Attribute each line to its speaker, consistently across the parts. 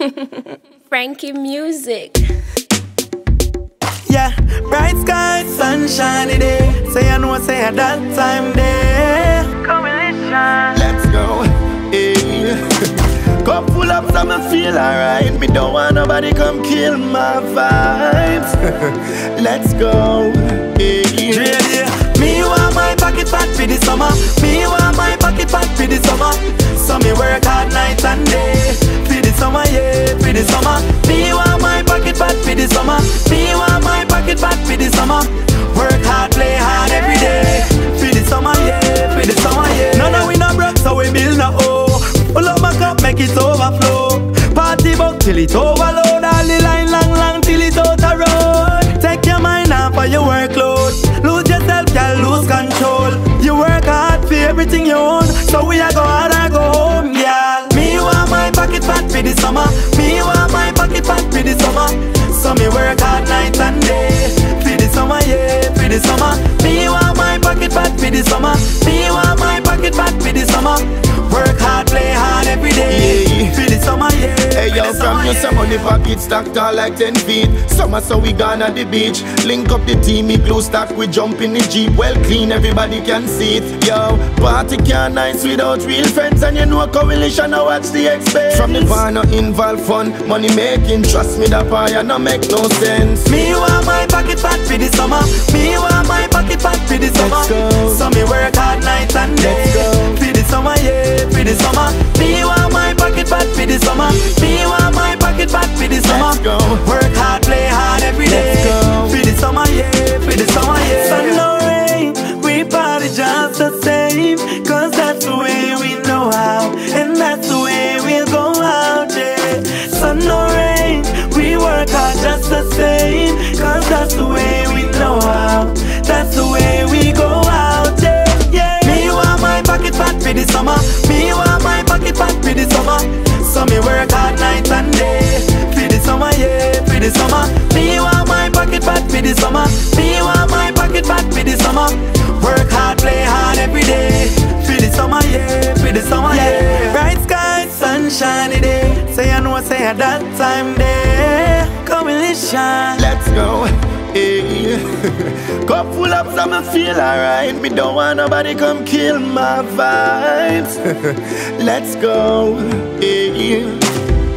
Speaker 1: Frankie Music.
Speaker 2: Yeah, bright sky, sunshiny day. Say I know, say at that time day.
Speaker 3: Let's go. Eh. Hey. Cup full up, so me feel alright. Me don't want nobody come kill my vibes. Let's go.
Speaker 2: Girl, lose control. You work hard for everything you own. So we are go hard, I go home, girl. Me want my pocket fat for the summer. For
Speaker 3: yo,
Speaker 2: the
Speaker 3: from
Speaker 2: summer,
Speaker 3: some money pocket stacked tall like 10 feet. Summer so we gone at the beach. Link up the team, me glue stack, we jump in the jeep. Well clean, everybody can see it. Yo, party can't nice without real friends. And you know a coalition, now watch the expense. From the bar, no involve fun. Money making, trust me, that fire no make no sense.
Speaker 2: Me want my pocket fat for the summer. Me want my pocket fat for the summer. Sunshiny day. Say I know, say at that time day. Shine.
Speaker 3: Let's go. Hey. Cup full up, so me feel alright. Me don't want nobody come kill my vibes. Let's go. Hey.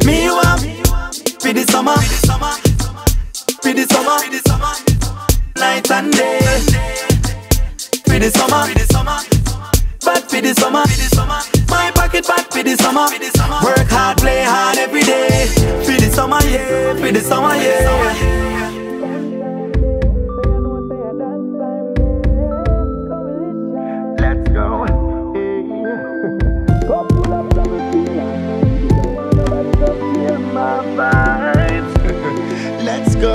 Speaker 2: Me want for the summer, for the summer, for the summer, night and day. For the summer, for the summer, but for the summer, for the summer, my pocket bad for the summer. Work hard, play hard every day. For the summer, yeah, for the summer, yeah.
Speaker 3: Let's go. Hey. Cup up, so me feel alright. Me don't want nobody come kill my vibes. Let's go.